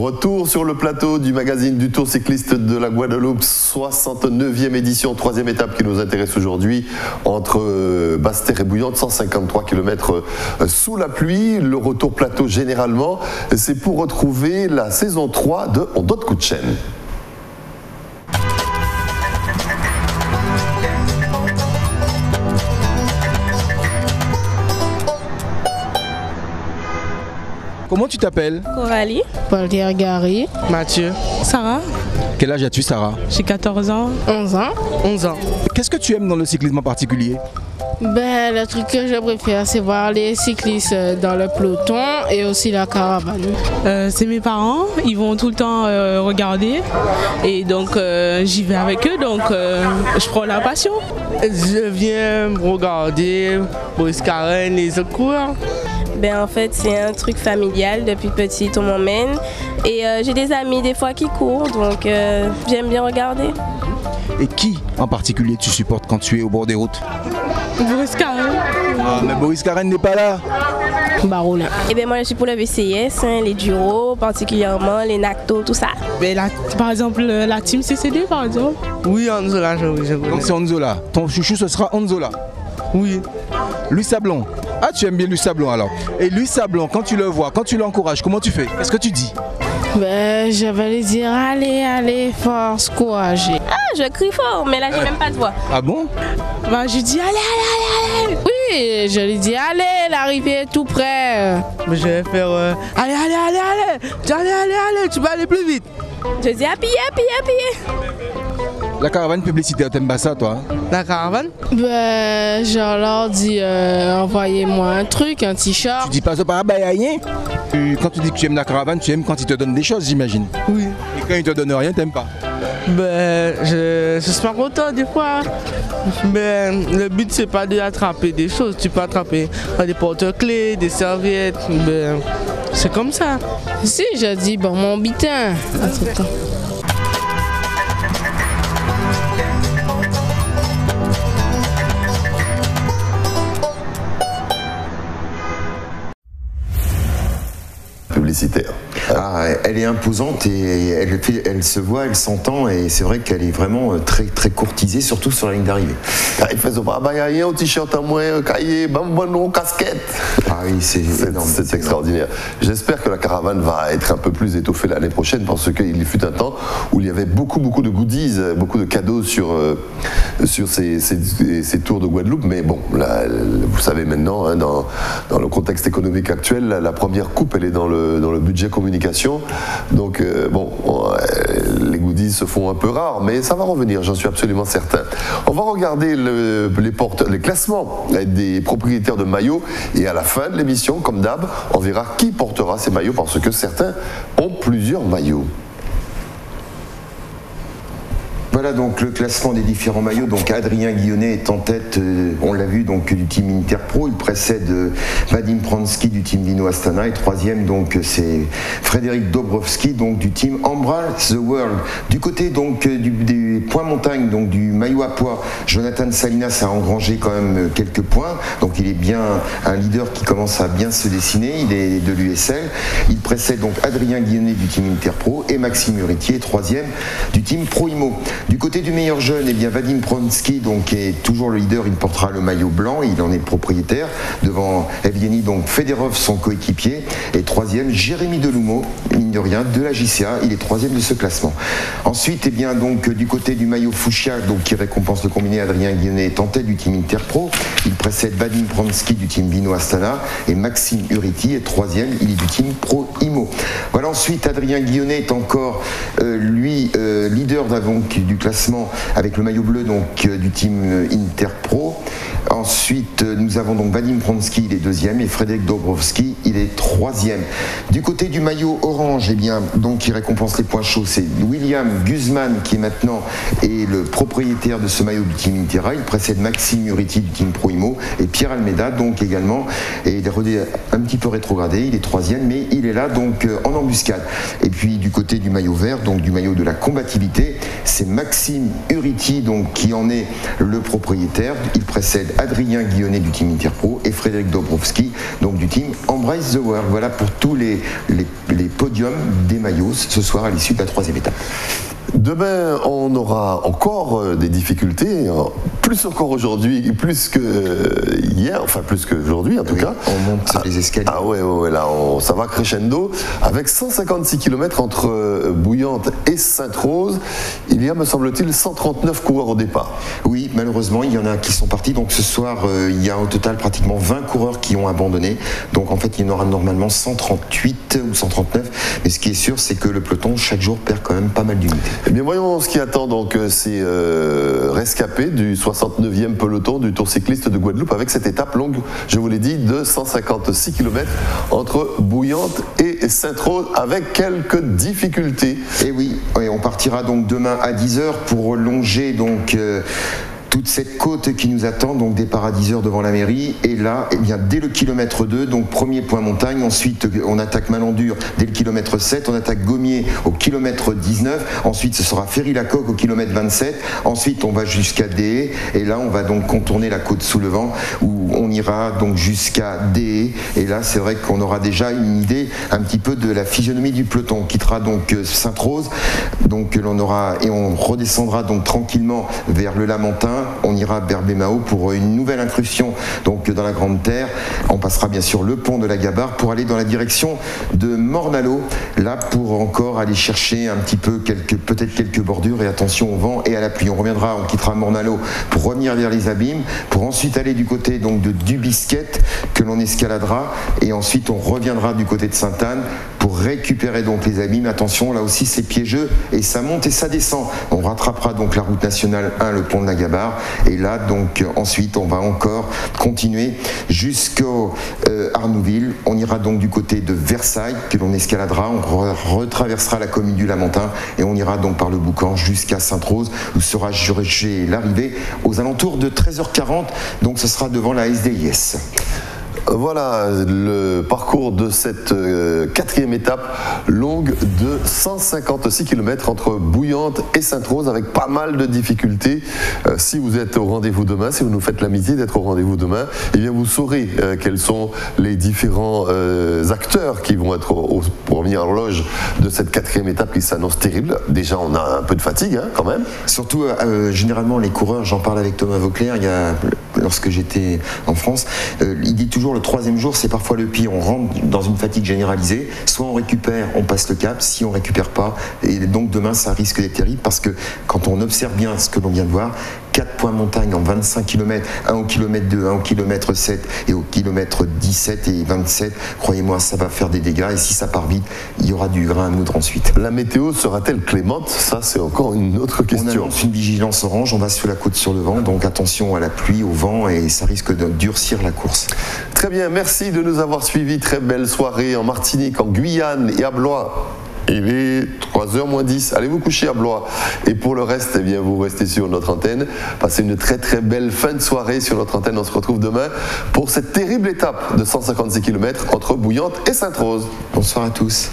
Retour sur le plateau du magazine du Tour cycliste de la Guadeloupe, 69e édition, troisième étape qui nous intéresse aujourd'hui, entre euh, Basse-Terre et Bouillante, 153 km euh, sous la pluie. Le retour plateau généralement, c'est pour retrouver la saison 3 de On d'autres coup de chaîne. Comment tu t'appelles Coralie. Paul Gary. Mathieu. Sarah. Quel âge as-tu Sarah J'ai 14 ans. 11 ans. 11 ans. Qu'est-ce que tu aimes dans le cyclisme en particulier Ben, le truc que je préfère, c'est voir les cyclistes dans le peloton et aussi la caravane. Euh, c'est mes parents, ils vont tout le temps euh, regarder et donc euh, j'y vais avec eux, donc euh, je prends la passion. Je viens regarder Boris Karen, les autres. Ben en fait c'est un truc familial depuis petite on m'emmène et euh, j'ai des amis des fois qui courent donc euh, j'aime bien regarder. Et qui en particulier tu supportes quand tu es au bord des routes? Boris Karen. Ah, mais Boris Karen n'est pas là. Baroulin. Et ben moi je suis pour le VCS, hein, les duros particulièrement, les Nacto, tout ça. Ben, la- par exemple euh, la team CCD par exemple. Oui, Anzola, je, je Donc connais. c'est Onzola. Ton chouchou ce sera Onzola. Oui. Louis Sablon. Ah tu aimes bien Louis Sablon alors. Et Louis Sablon, quand tu le vois, quand tu l'encourages, comment tu fais? Qu'est-ce que tu dis? Ben, je vais lui dire allez, allez, force, courage. Ah je crie fort mais là j'ai même pas de voix. Ah bon? Bah, je dis allez, allez, allez, allez. Oui, je lui dis allez, l'arrivée est tout près. Mais je vais faire. euh, allez, allez, allez, allez Allez, allez, allez Tu vas aller plus vite Je dis appuyez, appuyez, appuyez. La caravane publicitaire, t'aimes pas ça toi hein? La caravane? Ben, je leur dis euh, envoyez-moi un truc, un t-shirt. Tu dis pas ça par bah, y a rien. Quand tu dis que tu aimes la caravane, tu aimes quand ils te donnent des choses, j'imagine. Oui. Et quand ils te donnent rien, t'aimes pas. Ben, je, je suis pas content des fois. Mais le but, c'est pas d'attraper des choses. Tu peux attraper euh, des porte-clés, des serviettes. Ben, c'est comme ça. Si, je dis bon, mon bitin. Publicitaire. Ah, elle est imposante et elle, fait- elle se voit, elle s'entend et c'est vrai qu'elle est vraiment euh, très très courtisée, surtout sur la ligne d'arrivée. Ah, Il fait ça, bah, t-shirt à moi, un cahier, bam, bam, non, casquette. Ah oui, c'est C'est extraordinaire. J'espère que la caravane va être un peu plus étoffée l'année prochaine parce qu'il fut un temps où il y avait beaucoup, beaucoup de goodies, euh, beaucoup de cadeaux sur, euh, sur ces, ces- ces tours de Guadeloupe. Mais bon, là, vous savez maintenant, hein, dans, dans le contexte économique actuel, la, la première coupe, elle est dans le, dans le budget communication. Donc, euh, bon, on- euh, les goodies se font un peu rares, mais ça va revenir, j'en suis absolument certain. On va regarder le- les, porte- les classements des propriétaires de maillots et à la fin de l'émission, comme d'hab, on verra qui portera ces maillots parce que certains ont plusieurs maillots. Voilà donc le classement des différents maillots. Donc Adrien Guillonnet est en tête, euh, on l'a vu, donc du team Interpro. Il précède euh, Vadim Pransky du team Vino Astana. Et troisième, donc c'est Frédéric Dobrowski donc du team Embrace the World. Du côté donc euh, du- des points montagne, donc du maillot à poids, Jonathan Salinas a engrangé quand même euh, quelques points. Donc il est bien un leader qui commence à bien se dessiner. Il est de l'USL. Il précède donc Adrien Guillonnet du team Interpro et Maxime Uritier, troisième du team Proimo. Du côté du meilleur jeune, eh bien Vadim Pronsky donc est toujours le leader. Il portera le maillot blanc. Il en est propriétaire devant Evgeny donc Federov, son coéquipier, et troisième Jérémy Delumeau, mine de rien, de la JCA. Il est troisième de ce classement. Ensuite, eh bien donc du côté du maillot Fuchsia, donc qui récompense le combiné, Adrien Guillonnet est en tête du team Interpro. Il précède Vadim Pronsky du team Vino Astana et Maxime Uriti est troisième. Il est du team Pro Imo. Voilà ensuite Adrien Guillonnet est encore euh, lui euh, leader donc, du classement avec le maillot bleu donc euh, du team euh, Interpro. Ensuite, euh, nous avons donc Vadim Pronsky, il est deuxième, et Frédéric Dobrowski, il est troisième. Du côté du maillot orange, eh bien, donc qui récompense les points chauds, c'est William Guzman qui est maintenant Et le propriétaire de ce maillot du team Intera, il précède Maxime Uriti du team Proimo et Pierre Almeida donc également. Et il est un petit peu rétrogradé, il est troisième, mais il est là donc en embuscade. Et puis du côté du maillot vert, donc du maillot de la combativité, c'est Maxime Uriti donc qui en est le propriétaire. Il précède Adrien Guillonnet du team Interpro et Frédéric Dobrowski donc du team Embrace the World. Voilà pour tous les, podiums des maillots ce soir à l'issue de la troisième étape. Demain, on aura encore euh, des difficultés, euh, plus encore aujourd'hui, plus que hier, enfin plus qu'aujourd'hui en tout cas. On monte ah, les escaliers. Ah ouais, ouais, là, ça va crescendo. Avec 156 km entre euh, Bouillante et Sainte-Rose, il y a, me semble-t-il, 139 coureurs au départ. Oui, malheureusement, il y en a qui sont partis. Donc ce soir, il y a au total pratiquement 20 coureurs qui ont abandonné. Donc en fait, il y en aura normalement 138 ou 139. Mais ce qui est sûr, c'est que le peloton, chaque jour, perd quand même pas mal d'unités. Eh bien, voyons ce qui attend donc euh, ces euh, rescapés du 69e peloton du Tour cycliste de Guadeloupe avec cette étape longue, je vous l'ai dit, de 156 km entre Bouillante et Sainte-Rose avec quelques difficultés. Et eh oui, on partira donc demain à 10h pour longer donc. Euh, toute cette côte qui nous attend, donc des paradiseurs devant la mairie. Et là, eh bien, dès le kilomètre 2, donc premier point montagne, ensuite on attaque Malandure dès le kilomètre 7, on attaque Gommier au kilomètre 19, ensuite ce sera Ferry-la-Coque au kilomètre 27, ensuite on va jusqu'à Dé, et là on va donc contourner la côte sous le vent, on ira donc jusqu'à Dé, et là c'est vrai qu'on aura déjà une idée un petit peu de la physionomie du peloton. On quittera donc euh, Sainte-Rose, donc l'on aura, et on redescendra donc tranquillement vers le Lamentin, on ira vers Bémao pour une nouvelle incursion donc dans la Grande Terre. On passera bien sûr le pont de la Gabarre pour aller dans la direction de Mornalo, là pour encore aller chercher un petit peu quelques peut-être quelques bordures et attention au vent et à la pluie. On reviendra, on quittera Mornalo pour revenir vers les abîmes, pour ensuite aller du côté donc de Dubisquet que l'on escaladera et ensuite on reviendra du côté de Sainte-Anne pour récupérer donc les abîmes. Attention, là aussi c'est piégeux et ça monte et ça descend. On rattrapera donc la route nationale 1, le pont de la Gabarre et là, donc, ensuite, on va encore continuer jusqu'au euh, Arnouville. On ira donc du côté de Versailles, que l'on escaladera. On retraversera la commune du Lamentin et on ira donc par le Boucan jusqu'à Sainte-Rose, où sera juré l'arrivée aux alentours de 13h40. Donc, ce sera devant la SDIS. Voilà le parcours de cette euh, quatrième étape longue de 156 km entre Bouillante et Sainte-Rose avec pas mal de difficultés. Euh, si vous êtes au rendez-vous demain, si vous nous faites l'amitié d'être au rendez-vous demain, eh bien vous saurez euh, quels sont les différents acteurs qui vont être au, pour revenir à l'horloge de cette quatrième étape qui s'annonce terrible. Déjà, on a un peu de fatigue hein, quand même. Surtout, généralement, les coureurs, j'en parle avec Thomas Vauclair, il y a, lorsque j'étais en France, il dit toujours le troisième jour, c'est parfois le pire. On rentre dans une fatigue généralisée. Soit on récupère, on passe le cap. Si on récupère pas, et donc demain, ça risque d'être terrible parce que quand on observe bien ce que l'on vient de voir, 4 points montagne en 25 km, 1 au kilomètre 2, 1 au kilomètre 7 et au kilomètre 17 et 27, croyez-moi, ça va faire des dégâts et si ça part vite, il y aura du grain à moudre ensuite. La météo sera-t-elle clémente? Ça, c'est encore une autre question. On annonce une vigilance orange, on va sur la côte sur le vent, donc attention à la pluie, au vent et ça risque de durcir la course. Très bien, merci de nous avoir suivis. Très belle soirée en Martinique, en Guyane et à Blois. Il est 3h moins 10. Allez vous coucher à Blois. Et pour le reste, eh vous restez sur notre antenne. Passez une très très belle fin de soirée sur notre antenne. On se retrouve demain pour cette terrible étape de 156 km entre Bouillante et Sainte-Rose. Bonsoir à tous.